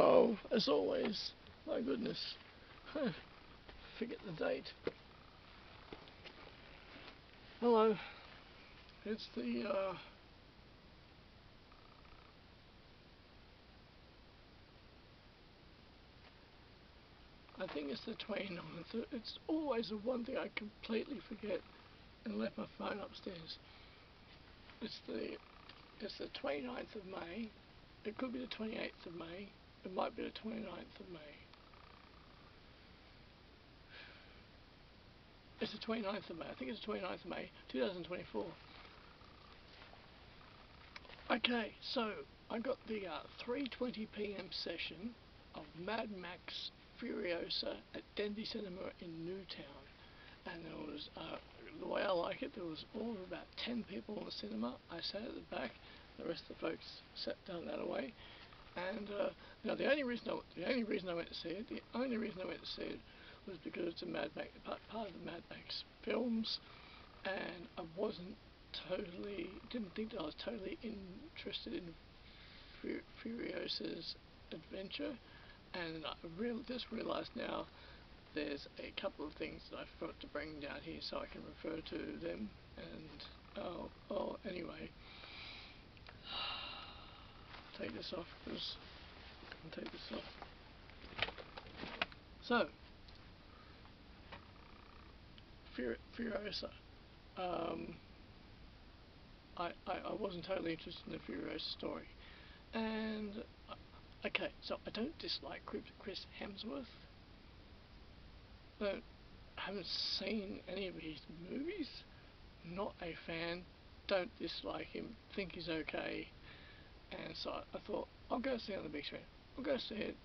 Oh, as always, my goodness. Forget the date. Hello. It's the, uh, I think it's the 29th. It's always the one thing I completely forget and left my phone upstairs. It's the it's the 29th of May. It could be the 28th of May. It might be the 29th of May. It's the 29th of May. I think it's the 29th of May, 2024. Okay, so I got the uh, 3:20 p.m. session of Mad Max Furiosa at Dendy Cinema in Newtown, and there was uh, the way I like it. There was all about 10 people in the cinema. I sat at the back. The rest of the folks sat down that way. And uh, now the only reason I, the only reason I went to see it, the only reason I went to see it was because it's a Mad Max part, of the Mad Max films, and I wasn't totally didn't think that I was totally interested in Furiosa's adventure, and I real just realised now there's a couple of things that I forgot to bring down here so I can refer to them. And oh, oh anyway take this off because I'll take this off so Fur Furiosa um, I, I, I wasn't totally interested in the Furiosa story and uh, okay so I don't dislike Chris Hemsworth but haven't seen any of his movies. Not a fan. Don't dislike him. Think he's okay. And so I thought I'll go see on the big screen. I'll go see it,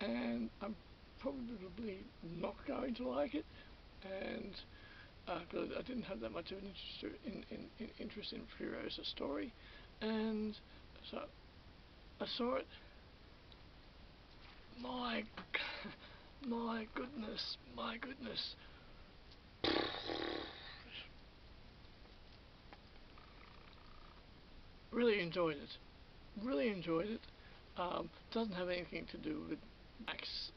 and I'm probably not going to like it. And because uh, I didn't have that much of an interest in, in, in interest in Furiosa's story, and so I saw it. My my goodness, my goodness. Really enjoyed it. Really enjoyed it. Um, doesn't have anything to do with Max,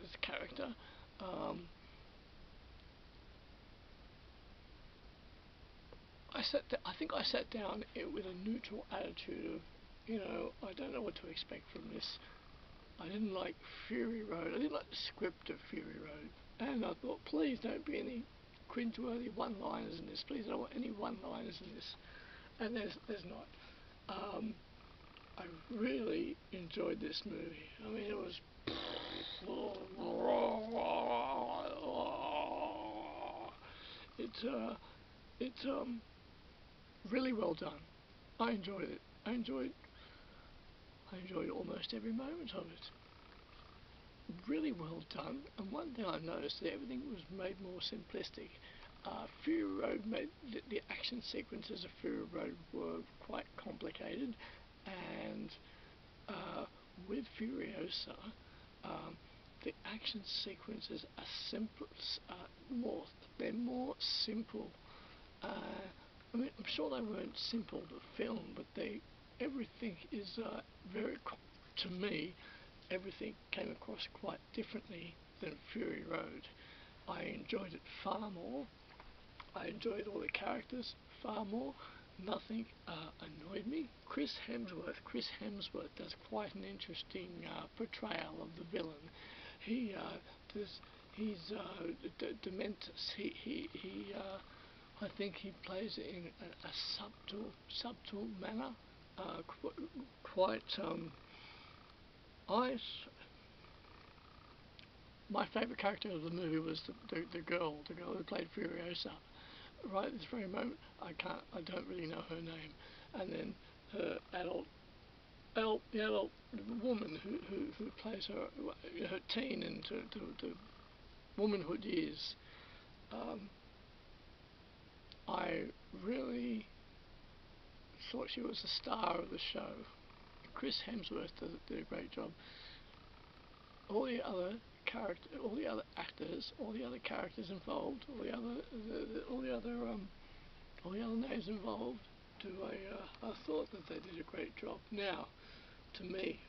his character. Um, I sat. I think I sat down it with a neutral attitude of, you know, I don't know what to expect from this. I didn't like Fury Road. I didn't like the script of Fury Road. And I thought, please don't be any cringeworthy one-liners in this. Please, don't want any one-liners in this. And there's, there's not. Um, I really enjoyed this movie. I mean, it was... It's, uh, it's, um, really well done. I enjoyed it. I enjoyed I enjoyed almost every moment of it. Really well done, and one thing I noticed that everything was made more simplistic. Uh, Fury Road made the, the, action sequences of Fury Road were quite complicated, and uh, with Furiosa, um, the action sequences are simple, uh, more they're more simple. Uh, I mean, I'm sure they weren't simple to film, but they everything is uh, very, to me, everything came across quite differently than Fury Road. I enjoyed it far more. I enjoyed all the characters far more. Nothing uh, annoyed me. Chris Hemsworth, Chris Hemsworth does quite an interesting uh, portrayal of the villain. He uh, does. He's uh, Dementus. He he he. Uh, I think he plays it in a, a subtle subtle manner uh, qu quite um, I my favourite character of the movie was the, the, the girl, the girl who played Furiosa. Right at this very moment, I can't, I don't really know her name. And then her adult, adult, the adult woman who, who, who plays her, her teen into to, to womanhood years. Um, I really thought she was the star of the show. Chris Hemsworth did, did a great job. All the other character, all the other actors, all the other characters involved, all the other, the, the, all the other, um, all the other names involved, a, uh, I thought that they did a great job. Now, to me,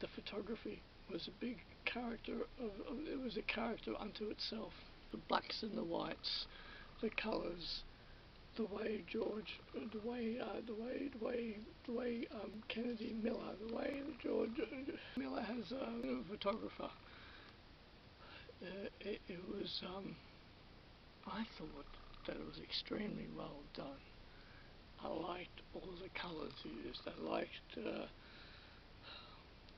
the photography was a big character of, of it was a character unto itself. The blacks and the whites, the colours, the way George, the way, uh, the way, the way, the way um, Kennedy Miller, the way George uh, Miller has uh, a photographer. Uh, it, it was, um, I thought that it was extremely well done. I liked all the colours used. I liked uh,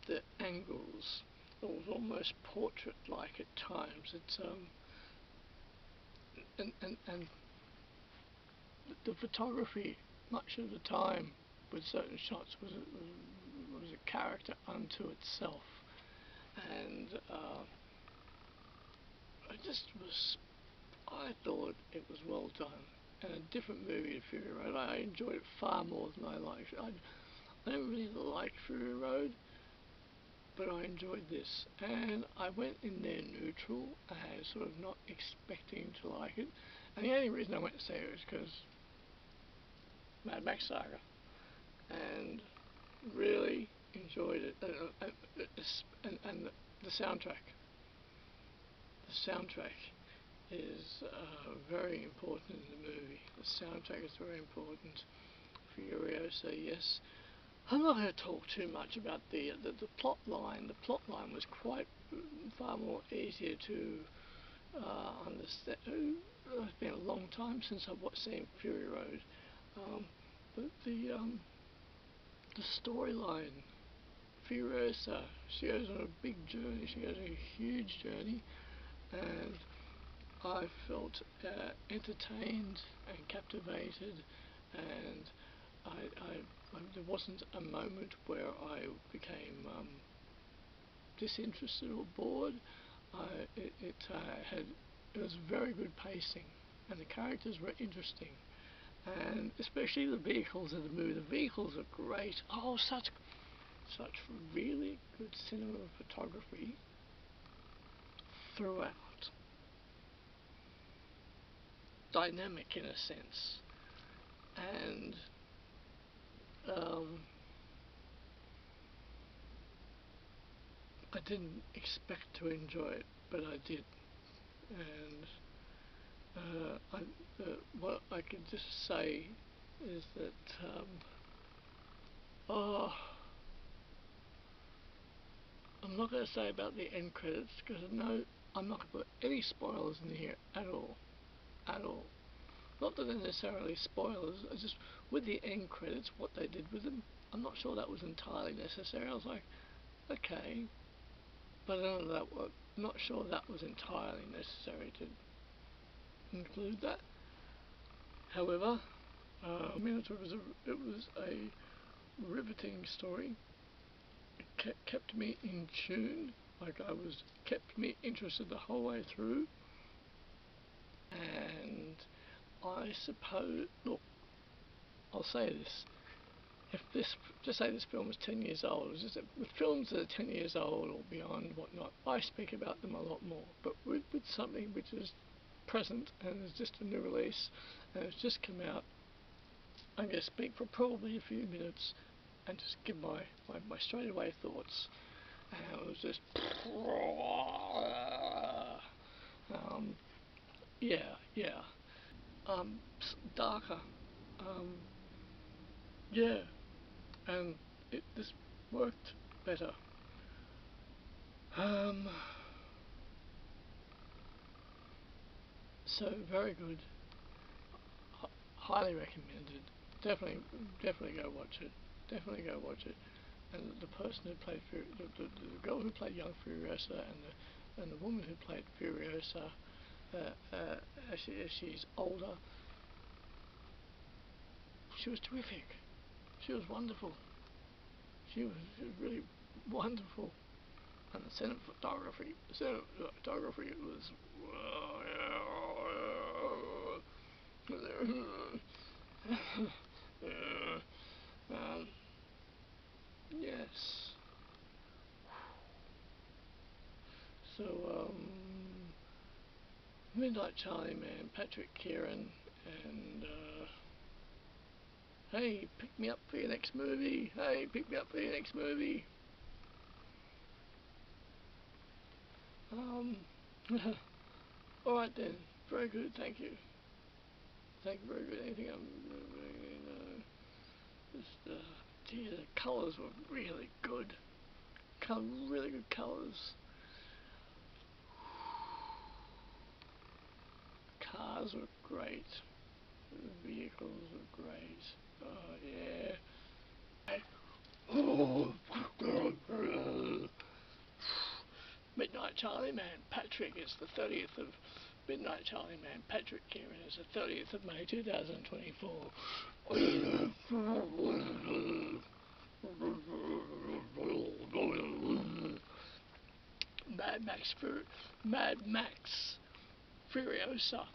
the angles. It was almost portrait-like at times. It's um, and and and the photography much of the time with certain shots was a, was a character unto itself and uh, I just was I thought it was well done and a different movie to Fury Road I enjoyed it far more than I liked I, I don't really like Fury Road but I enjoyed this and I went in there neutral and sort of not expecting to like it and the only reason I went to see it was because Mad Max Saga, and really enjoyed it. And, and the soundtrack. The soundtrack is uh, very important in the movie. The soundtrack is very important. Furiosa, yes. I'm not going to talk too much about the, the the plot line. The plot line was quite far more easier to uh, understand. It's been a long time since I've seen Fury Road. Um, but the um, the storyline, Furiosa, she goes on a big journey. She goes on a huge journey, and I felt uh, entertained and captivated, and I, I, I, there wasn't a moment where I became um, disinterested or bored. it, it uh, had it was very good pacing, and the characters were interesting and especially the vehicles of the movie. The vehicles are great. Oh, such such really good cinema photography throughout. Dynamic in a sense, and um, I didn't expect to enjoy it, but I did, and uh, I, uh, what I can just say is that um, oh, I'm not going to say about the end credits because I know I'm not going to put any spoilers in here at all, at all. Not that they're necessarily spoilers, I just with the end credits, what they did with them, I'm not sure that was entirely necessary. I was like, okay, but I don't know that. I'm not sure that was entirely necessary to include that. However, uh, Minotaur was a, it was a riveting story. It kept me in tune, like I was kept me interested the whole way through. And I suppose, look, I'll say this. If this, just say this film was 10 years old, with films that are 10 years old or beyond, whatnot, I speak about them a lot more. But with, with something which is present and is just a new release and it's just come out. I'm going to speak for probably a few minutes and just give my, my, my straight away thoughts. And it was just um, yeah, yeah. Um, darker. Um, yeah. And it this worked better. Um, So very good. H highly recommended. Definitely, definitely go watch it. Definitely go watch it. And the person who played Fur the, the, the, girl who played young Furiosa and the and the woman who played Furiosa, uh, uh, as, she, as she's older, she was terrific. She was wonderful. She was, she was really wonderful. And the cinematography, the cinematography was, um, yes. So, um, Midnight Charlie Man, Patrick Kieran, and, uh, hey, pick me up for your next movie. Hey, pick me up for your next movie. Um, alright then, very good, thank you. Thank you very good. Anything I'm no. Just uh dear the colours were really good. Col really good colours. Cars were great. The vehicles were great. Oh yeah. Midnight Charlie Man Patrick is the 30th of Midnight Charlie Man Patrick Kieran is the 30th of May 2024. Mad Max Fur Mad Max Furiosa.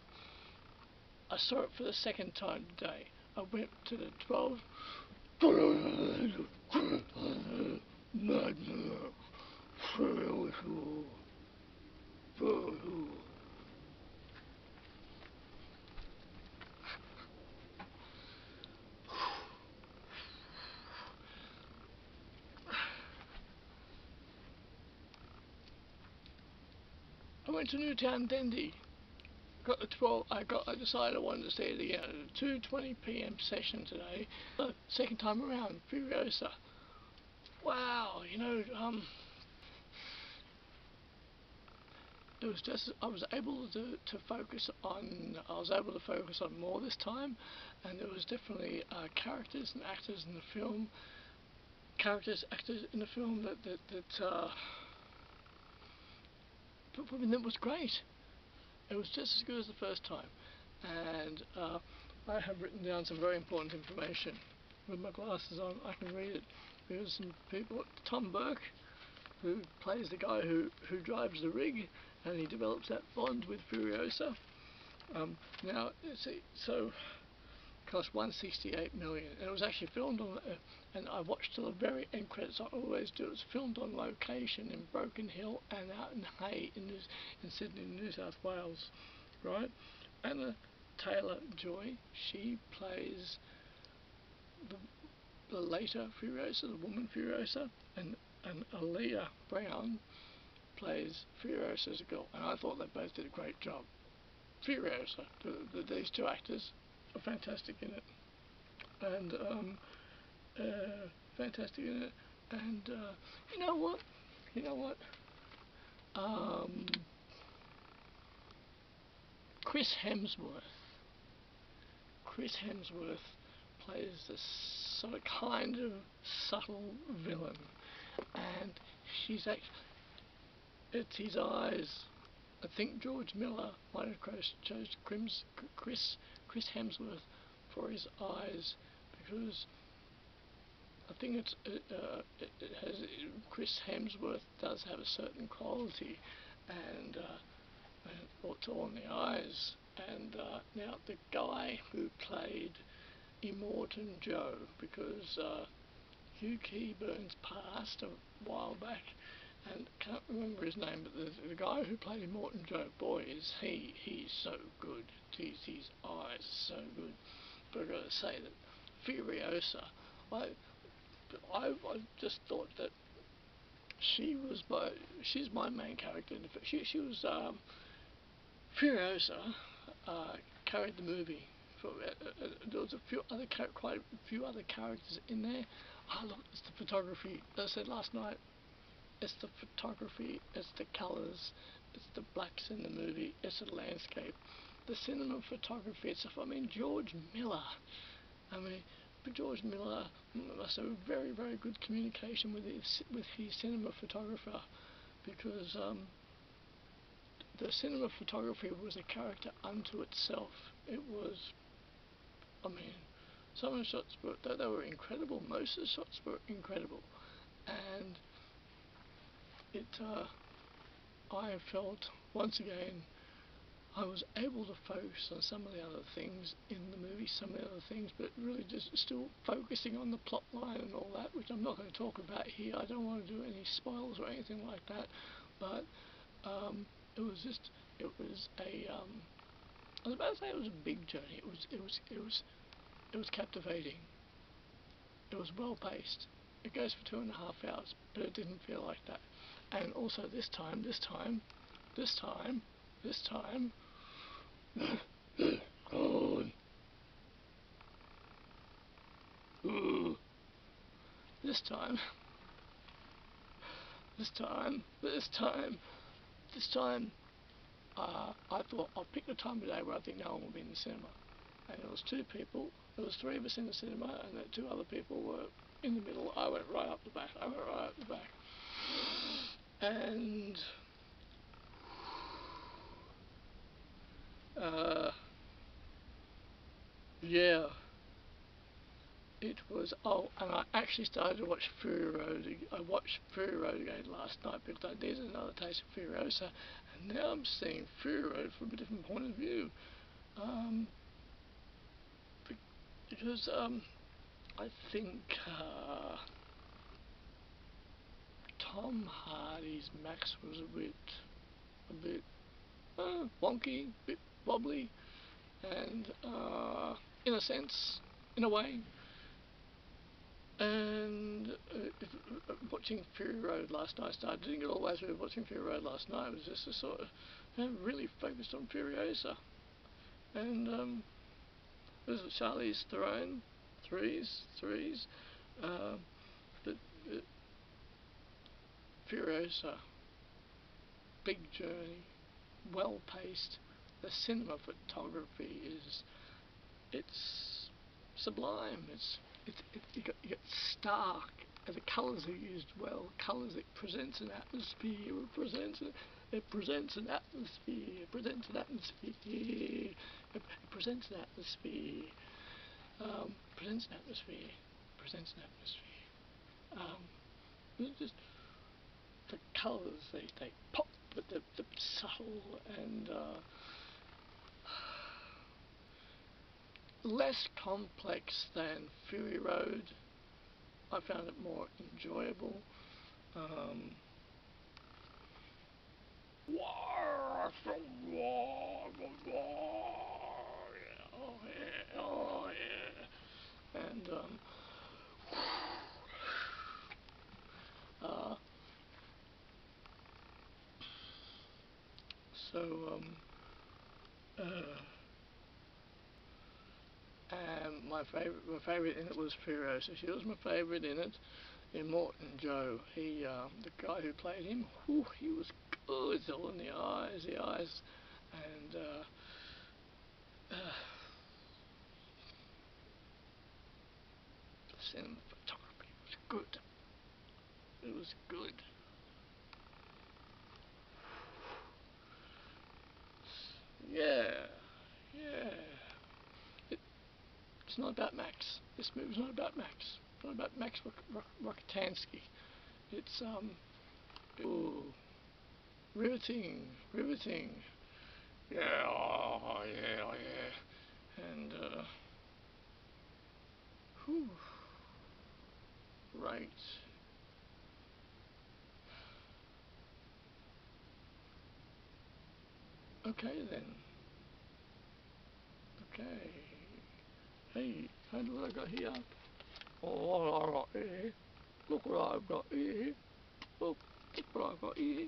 I saw it for the second time today. I went to the 12 Mad Max Furiosa. I went to Newtown Dendy. Got the 12. I got. I decided I wanted to see it again. 2:20 p.m. session today. Uh, second time around. Furiosa. Wow. You know. Um. It was just. I was able to to focus on. I was able to focus on more this time, and there was definitely uh, characters and actors in the film. Characters, actors in the film that that that. Uh, I mean, it was great. It was just as good as the first time. And uh, I have written down some very important information. With my glasses on, I can read it. There's some people, Tom Burke, who plays the guy who, who drives the rig, and he develops that bond with Furiosa. Um, now, see, so cost 168 million. And it was actually filmed on uh, and I watched till the very end credits. I always do. It was filmed on location in Broken Hill and out in Hay in, New, in Sydney New South Wales right? Anya Taylor Joy she plays the, the later Furiosa the woman Furiosa and and Alyla Browne plays Furiosa as a girl. And I thought they both did a great job. Furiosa the, the, these two actors are fantastic in it, and um, uh, fantastic in it, and uh, you know what, you know what, um, Chris Hemsworth, Chris Hemsworth plays this sort of kind of subtle villain, and she's actually, it's his eyes. I think George Miller might have chose Chris, Chris, Hemsworth for his eyes because I think it's uh, it, it has Chris Hemsworth does have a certain quality and uh, it's all in the eyes. And uh, now the guy who played Immortan Joe because uh, Hugh Keays-Byrne passed a while back and can't remember his name, but the, the guy who played Morton Joe, boy, is he, he's so good. His, his eyes so good. But I've got to say that Furiosa, I, I, I just thought that she was my, she's my main character. In the, she, she was, um, Furiosa uh, carried the movie. For, uh, uh, there was a few other, quite a few other characters in there. Oh look, at the photography. As I said last night, it's the photography, it's the colours, it's the blacks in the movie, it's the landscape, the cinema photography itself. I mean, George Miller. I mean, George Miller must have very, very good communication with his with his cinema photographer, because um, the cinema photography was a character unto itself. It was, I mean, some of the shots were they, they were incredible. Most of the shots were incredible, and it uh, I felt once again I was able to focus on some of the other things in the movie, some of the other things, but really just still focusing on the plot line and all that, which I'm not going to talk about here. I don't want to do any spoils or anything like that, but um, it was just, it was a, um, I was about to say it was a big journey. It was, it was, it was, it was captivating. It was well paced. It goes for two and a half hours, but it didn't feel like that and also this time, this time, this time, this time. This time, this time, this time, this time, uh, I thought I'll pick the time of day where I think no one will be in the cinema. And there was two people, there was three of us in the cinema, and the two other people were in the middle. I went right up the back. I went right up the back. And uh, yeah, it was. Oh, and I actually started to watch Fury Road. I watched Fury Road again last night because I needed another taste of Furiosa, and now I'm seeing Fury Road from a different point of view. Um, because um, I think uh, Tom Hardy's Max was a bit, a bit uh, wonky, a bit wobbly, and uh, in a sense, in a way. And uh, watching Fury Road last night, I didn't get all the way through watching Fury Road last night. It was just a sort of know, really focused on Furiosa, and um, was it Charlize Theron, threes, threes, uh, but uh, Furiosa, big journey, well paced. The cinema photography is it's sublime. It's it's it, you, got, you stark, and the colours are used well. Colours it presents an atmosphere. It presents a, it presents an atmosphere. It presents an atmosphere. It, it presents an atmosphere. Um, presents an atmosphere. Presents an atmosphere. Um, just the colours they they pop, but they're, they're subtle and. Uh, less complex than Fury Road. I found it more enjoyable. Um, and um, uh, so um, uh, and my favorite, my favorite in it was Furiosa. She was my favorite in it. Immortan Joe, he, um, the guy who played him, whew, he was good. It's all in the eyes, the eyes, and uh, uh, cinematography was good. It was good. Yeah, yeah. It's not about Max. This movie's not about Max. It's not about Max Rockatansky. It's, um, ooh, riveting, riveting. Yeah, oh, yeah, oh, yeah. And, uh, whew, right. Okay then. Okay. Hey, how do I got here? Oh, I got here. Look what I've got here. Look, look what I've got here.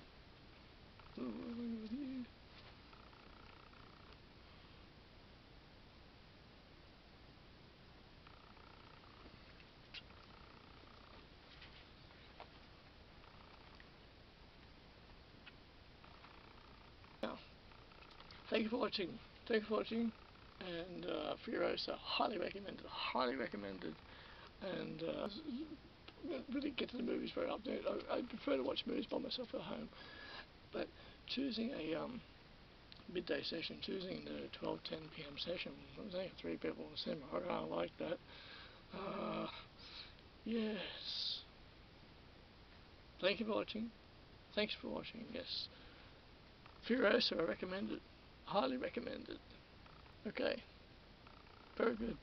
Now, thank you for watching. Thank you for watching and uh, Furiosa, highly recommended, highly recommended, and uh, really get to the movies very often. I, I, prefer to watch movies by myself at home, but choosing a um, midday session, choosing the 12:10 p.m. session, there's only three people in the cinema. I like that. Uh, yes. Thank you for watching. Thanks for watching. Yes. Furiosa, I recommend it. Highly recommend it. Okay. Very good.